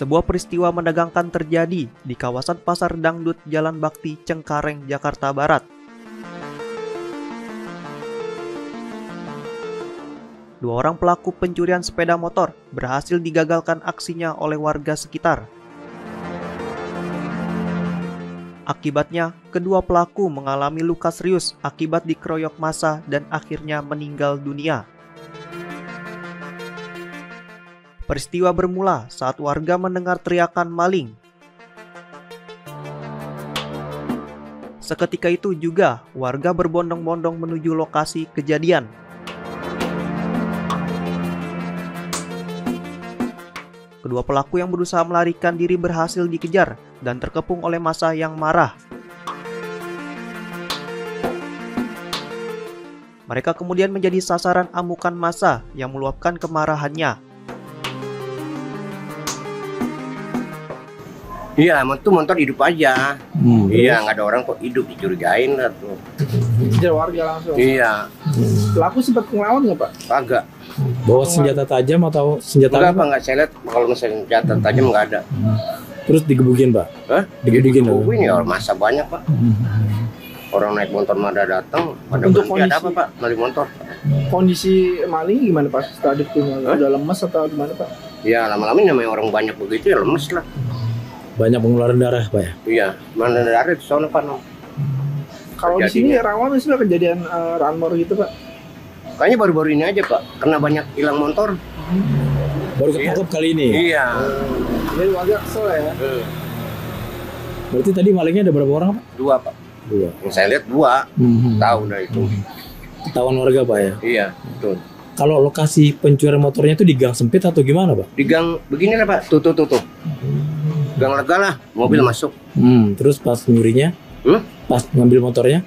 Sebuah peristiwa menegangkan terjadi di kawasan Pasar Dangdut Jalan Bakti Cengkareng, Jakarta Barat. Dua orang pelaku pencurian sepeda motor berhasil digagalkan aksinya oleh warga sekitar. Akibatnya, kedua pelaku mengalami luka serius akibat dikeroyok massa dan akhirnya meninggal dunia. Peristiwa bermula saat warga mendengar teriakan maling. Seketika itu juga warga berbondong-bondong menuju lokasi kejadian. Kedua pelaku yang berusaha melarikan diri berhasil dikejar dan terkepung oleh masa yang marah. Mereka kemudian menjadi sasaran amukan massa yang meluapkan kemarahannya. Iya, itu motor hidup aja. Hmm, Iya, nggak ada orang kok hidup dicurigain lah tuh. Kejar warga langsung. Iya, Pelaku sempat ngelawan nggak pak? kagak. Bawa senjata tajam atau senjata Enggak apa? apa nggak saya lihat kalau misalnya senjata tajam nggak ada. Terus digebukin, Pak. Hah? Digebukin Itu ini orang masa banyak pak. Orang naik motor mana datang, pada Untuk berhenti ada kondisi- apa pak? Beli motor. Kondisi maling gimana pak? Setelah ditinggal udah lemes atau gimana pak? Ya lama-lama ini namanya orang banyak begitu ya lemes lah. Banyak pengeluaran darah, Pak ya. Iya, mana ada di sana pak? Kalau di sini Terjadinya. rawan sih pak kejadian uh, runmore gitu pak? Kayaknya baru-baru ini aja pak, karena banyak hilang motor. Baru Iya. ketangkep kali ini. Iya. Jadi warga kesel ya. Berarti tadi malingnya ada berapa orang, Pak? Dua pak. Dua. Yang saya lihat dua, tahu dah itu. Ketahuan warga, Pak ya. Iya, betul. Kalau lokasi pencurian motornya itu di gang sempit atau gimana, Pak? Di gang begini lah pak, tuh tuh tuh tuh. Gang lega lah, mobil masuk. Hmm, terus pas nyurinya, Hmm? pas ngambil motornya,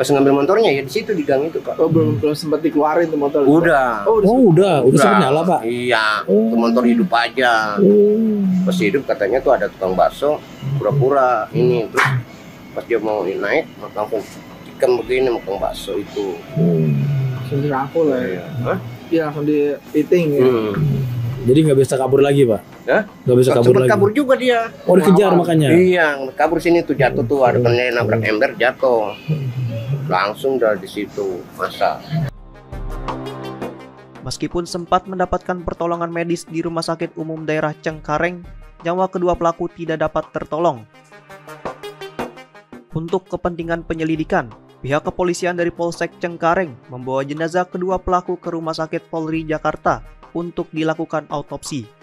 Pas ngambil motornya ya di situ di gang itu pak. Oh belum belum sempat dikeluarin tuh motor. Udah. Oh udah. oh udah, udah sempat nyala, Pak. Iya, Oh. motor hidup aja. Oh. Pas hidup katanya tuh ada tukang bakso, pura-pura ini terus pas dia mau naik langsung ikan begini sama tukang bakso itu. Langsung dirangkul lah ya. Hah? Iya langsung di fitting ya. Hmm. Jadi nggak bisa kabur lagi, Pak? Hah? Nggak bisa kabur Sempet lagi. kabur juga dia. Oh dikejar makanya. Iya, kabur sini tuh jatuh tuh ada kena nabrak ember jatuh. Langsung dari di situ masa. Meskipun sempat mendapatkan pertolongan medis di Rumah Sakit Umum Daerah Cengkareng, nyawa kedua pelaku tidak dapat tertolong. Untuk kepentingan penyelidikan, pihak kepolisian dari Polsek Cengkareng membawa jenazah kedua pelaku ke Rumah Sakit Polri Jakarta untuk dilakukan autopsi.